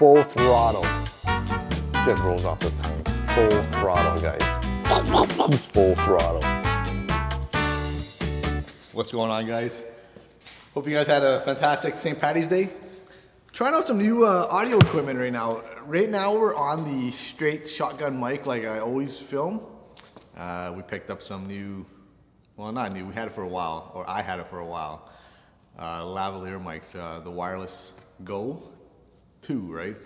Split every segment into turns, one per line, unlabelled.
Full throttle. Just rolls off the tongue. Full throttle, guys. Full throttle. What's going on, guys? Hope you guys had a fantastic St. Patty's Day. Trying out some new uh, audio equipment right now. Right now we're on the straight shotgun mic like I always film. Uh, we picked up some new, well not new, we had it for a while, or I had it for a while. Uh, lavalier mics, uh, the wireless Go 2, right?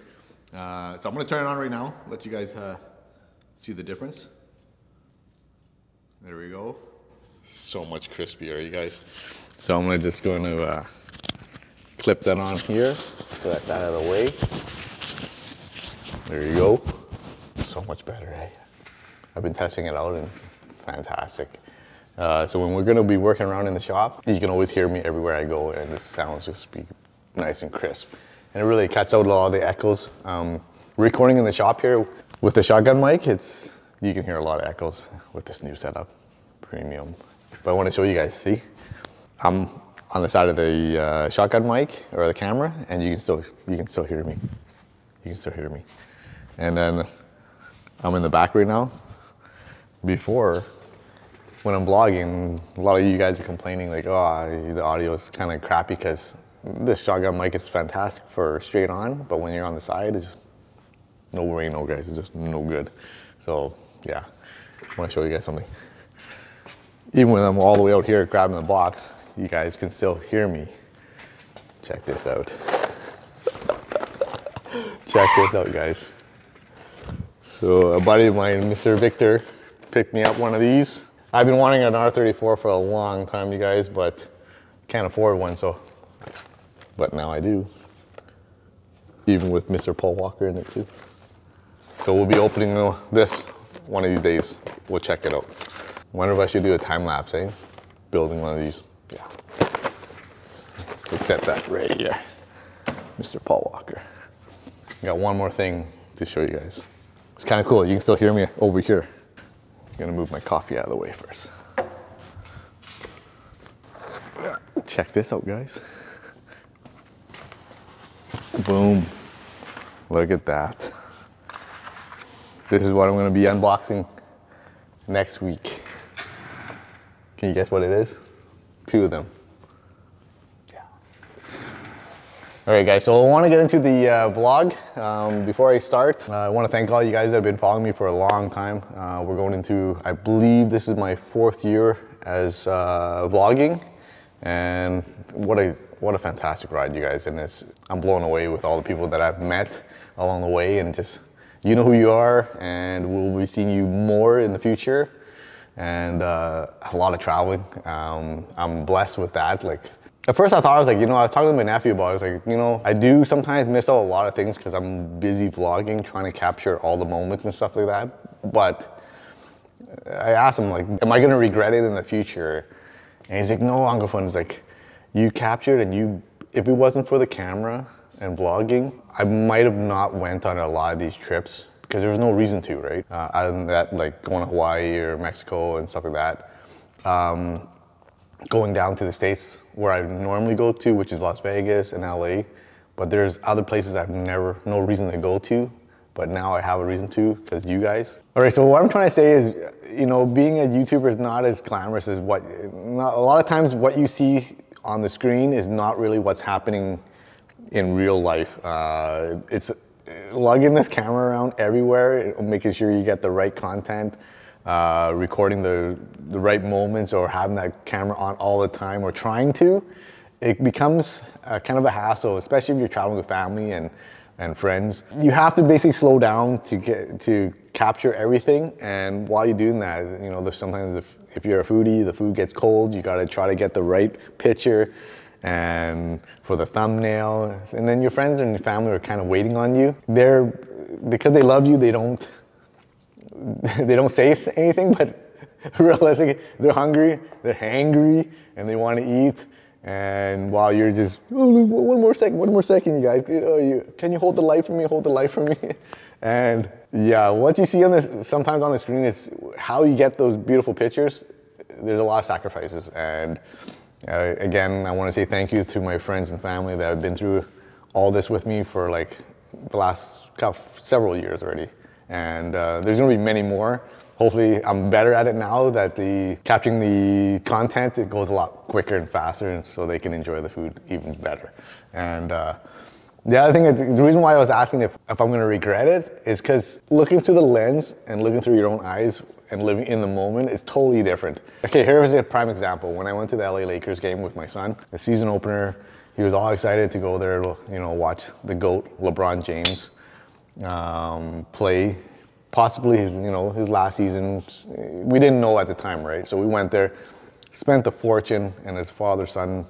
Uh, so I'm gonna turn it on right now, let you guys uh, see the difference. There we go. So much crispier, you guys. So I'm gonna just going to uh, clip that on here, get that out of the way. There you go. So much better, eh? I've been testing it out and fantastic. Uh, so when we're gonna be working around in the shop, you can always hear me everywhere I go and the sounds just be nice and crisp. And it really cuts out a lot of the echoes. Um, recording in the shop here with the shotgun mic, it's you can hear a lot of echoes with this new setup, premium. But I wanna show you guys, see? I'm on the side of the uh, shotgun mic or the camera and you can still, you can still hear me. You can still hear me. And then I'm in the back right now. Before, when I'm vlogging, a lot of you guys are complaining like, oh, the audio is kind of crappy because this shotgun mic is fantastic for straight on, but when you're on the side, it's no way, no guys, it's just no good. So yeah, I want to show you guys something. Even when I'm all the way out here grabbing the box, you guys can still hear me. Check this out. Check this out, guys. So a buddy of mine, Mr. Victor, picked me up one of these. I've been wanting an R34 for a long time, you guys, but can't afford one, so, but now I do. Even with Mr. Paul Walker in it too. So we'll be opening this one of these days. We'll check it out. Wonder if I should do a time lapse, eh? Building one of these. Yeah. Let's set that right here. Mr. Paul Walker. Got one more thing to show you guys. It's kind of cool. You can still hear me over here. I'm gonna move my coffee out of the way first. Check this out, guys. Boom. Look at that. This is what I'm gonna be unboxing next week. Can you guess what it is? Two of them. Yeah. All right, guys, so I wanna get into the uh, vlog. Um, before I start, uh, I wanna thank all you guys that have been following me for a long time. Uh, we're going into, I believe this is my fourth year as uh, vlogging. And what a, what a fantastic ride, you guys. And it's, I'm blown away with all the people that I've met along the way and just, you know who you are and we'll be seeing you more in the future and uh, a lot of traveling. Um, I'm blessed with that. Like at first I thought I was like, you know, I was talking to my nephew about it. I was like, you know, I do sometimes miss out a lot of things because I'm busy vlogging, trying to capture all the moments and stuff like that. But I asked him like, am I gonna regret it in the future? And he's like, no, Uncle Fun. He's like, you captured and you, if it wasn't for the camera and vlogging, I might have not went on a lot of these trips because there was no reason to, right? Uh, other than that, like going to Hawaii or Mexico and stuff like that. Um, going down to the States where I normally go to, which is Las Vegas and LA. But there's other places I've never, no reason to go to, but now I have a reason to because you guys. All right, so what I'm trying to say is, you know, being a YouTuber is not as glamorous as what, not, a lot of times what you see on the screen is not really what's happening in real life. Uh, it's lugging this camera around everywhere, making sure you get the right content, uh, recording the, the right moments or having that camera on all the time or trying to, it becomes kind of a hassle, especially if you're traveling with family and, and friends. You have to basically slow down to get to capture everything. And while you're doing that, you know, there's sometimes if, if you're a foodie, the food gets cold, you gotta try to get the right picture um, and for the thumbnail. And then your friends and your family are kind of waiting on you. They're, because they love you, they don't, they don't say anything, but realistically, they're hungry, they're hangry, and they want to eat. And while you're just, oh, one more second, one more second, you guys, oh, you, can you hold the light for me, hold the light for me? And yeah, what you see on this, sometimes on the screen is how you get those beautiful pictures. There's a lot of sacrifices. And uh, again, I want to say thank you to my friends and family that have been through all this with me for like the last couple, several years already. And uh, there's gonna be many more. Hopefully I'm better at it now that the capturing the content, it goes a lot quicker and faster and so they can enjoy the food even better. And uh, the other thing, the reason why I was asking if, if I'm gonna regret it is because looking through the lens and looking through your own eyes and living in the moment is totally different. Okay, here's a prime example. When I went to the LA Lakers game with my son, the season opener, he was all excited to go there, you know, watch the GOAT, LeBron James, um, play. Possibly his, you know, his last season. We didn't know at the time, right? So we went there, spent a fortune and his father son,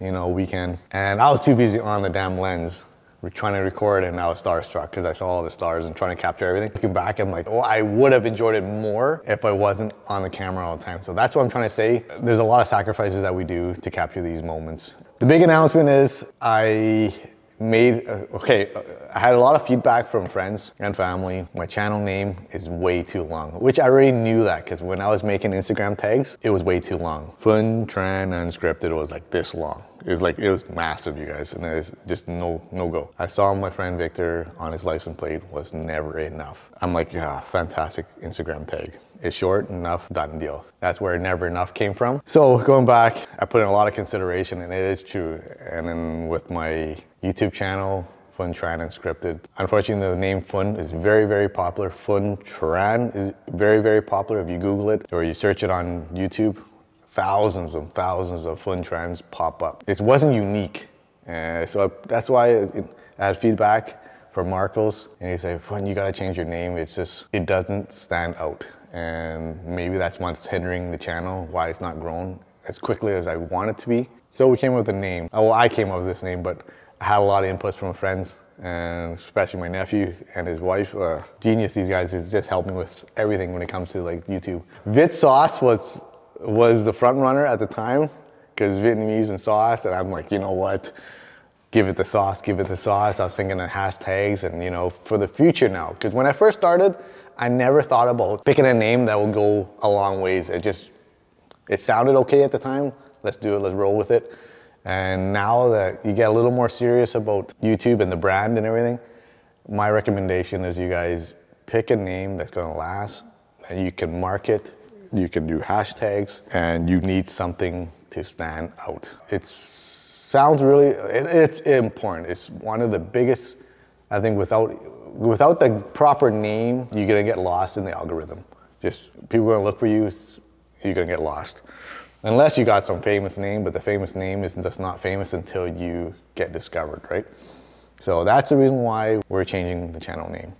you know, weekend. And I was too busy on the damn lens we're trying to record and I was starstruck because I saw all the stars and trying to capture everything. Looking back, I'm like, oh, I would have enjoyed it more if I wasn't on the camera all the time. So that's what I'm trying to say. There's a lot of sacrifices that we do to capture these moments. The big announcement is I made, uh, okay, uh, I had a lot of feedback from friends and family. My channel name is way too long, which I already knew that because when I was making Instagram tags, it was way too long. Fun, Tran, Unscripted was like this long. It was like, it was massive, you guys, and was just no, no go. I saw my friend Victor on his license plate was never enough. I'm like, yeah, fantastic Instagram tag. It's short enough, done deal. That's where never enough came from. So going back, I put in a lot of consideration and it is true. And then with my YouTube channel, Fun Tran Unscripted. Unfortunately, the name Fun is very, very popular. Fun Tran is very, very popular. If you Google it or you search it on YouTube, thousands and thousands of Fun Trans pop up. It wasn't unique. Uh, so I, that's why I, had feedback from Marcos and he said, Fun, you gotta change your name. It's just, it doesn't stand out. And maybe that's what's hindering the channel, why it's not grown as quickly as I want it to be. So we came up with a name. Oh, well, I came up with this name, but had a lot of inputs from friends and especially my nephew and his wife. Uh, genius, these guys who just helped me with everything when it comes to like YouTube. Viet Sauce was was the front runner at the time because Vietnamese and sauce, and I'm like, you know what? Give it the sauce, give it the sauce. I was thinking of hashtags and you know, for the future now. Because when I first started, I never thought about picking a name that will go a long ways. It just, it sounded okay at the time. Let's do it, let's roll with it. And now that you get a little more serious about YouTube and the brand and everything, my recommendation is you guys pick a name that's gonna last and you can market, you can do hashtags, and you need something to stand out. It sounds really, it, it's important. It's one of the biggest, I think without, without the proper name, you're gonna get lost in the algorithm. Just people are gonna look for you, you're gonna get lost. Unless you got some famous name, but the famous name is just not famous until you get discovered, right? So that's the reason why we're changing the channel name.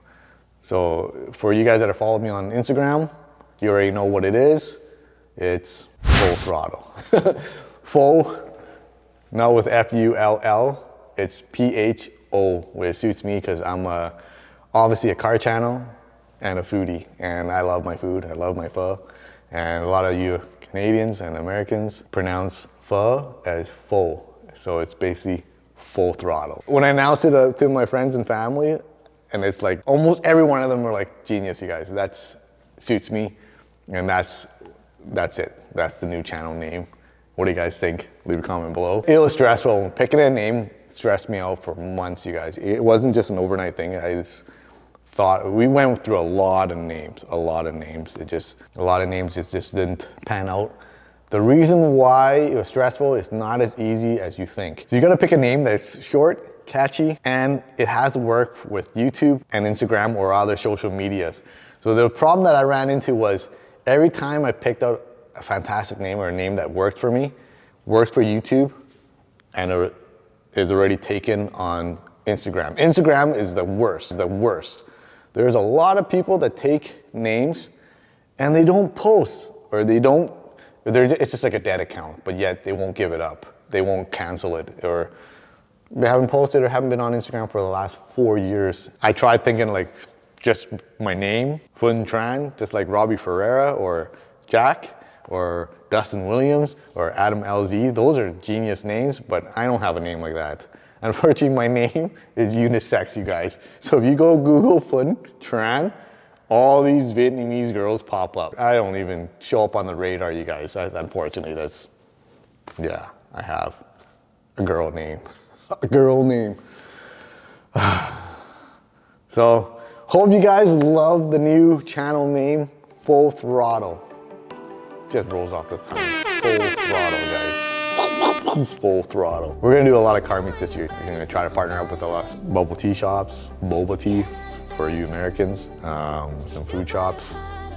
So for you guys that are following me on Instagram, you already know what it is. It's full throttle. full, not with F-U-L-L, it's P-H-O, which suits me because I'm a, obviously a car channel and a foodie. And I love my food, I love my pho. And a lot of you Canadians and Americans pronounce pho as full. So it's basically full throttle. When I announced it uh, to my friends and family, and it's like almost every one of them were like, genius, you guys, that suits me. And that's, that's it. That's the new channel name. What do you guys think? Leave a comment below. It was stressful. Picking a name stressed me out for months, you guys. It wasn't just an overnight thing. I just, thought, we went through a lot of names, a lot of names. It just, a lot of names just, just didn't pan out. The reason why it was stressful is not as easy as you think. So you gotta pick a name that's short, catchy, and it has to work with YouTube and Instagram or other social medias. So the problem that I ran into was every time I picked out a fantastic name or a name that worked for me, worked for YouTube, and is already taken on Instagram. Instagram is the worst, the worst. There's a lot of people that take names and they don't post or they don't, it's just like a dead account, but yet they won't give it up. They won't cancel it or they haven't posted or haven't been on Instagram for the last four years. I tried thinking like just my name, Fun Tran, just like Robbie Ferreira or Jack or Dustin Williams or Adam LZ. Those are genius names, but I don't have a name like that. Unfortunately, my name is unisex, you guys. So if you go Google Fun Tran, all these Vietnamese girls pop up. I don't even show up on the radar, you guys. Unfortunately, that's, yeah, I have a girl name. A girl name. So, hope you guys love the new channel name, Full Throttle. Just rolls off the tongue. Full Throttle, guys. Full Throttle. We're gonna do a lot of car meets this year. We're gonna try to partner up with a lot of bubble tea shops, boba tea for you Americans, um, some food shops,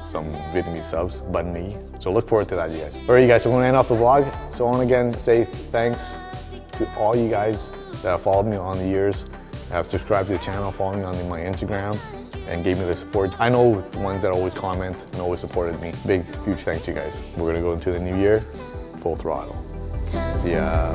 some Vietnamese subs, banh mi. So look forward to that, you guys. All right, you guys, so we're gonna end off the vlog. So I wanna again say thanks to all you guys that have followed me on the years, have subscribed to the channel, followed me on my Instagram, and gave me the support. I know the ones that always comment and always supported me. Big, huge thanks to you guys. We're gonna go into the new year, full throttle. Ya.